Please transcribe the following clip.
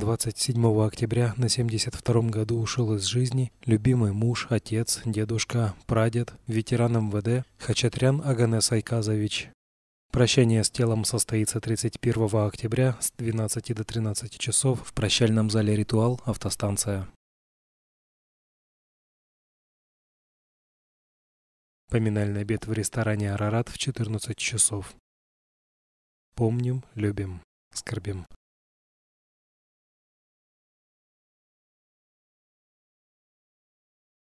27 октября на 72 году ушел из жизни любимый муж, отец, дедушка, прадед, ветеран МВД Хачатрян Аганес Айказович. Прощание с телом состоится 31 октября с 12 до 13 часов в прощальном зале «Ритуал» автостанция. Поминальный обед в ресторане «Арарат» в 14 часов. Помним, любим, скорбим.